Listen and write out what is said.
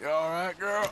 You all right, girl?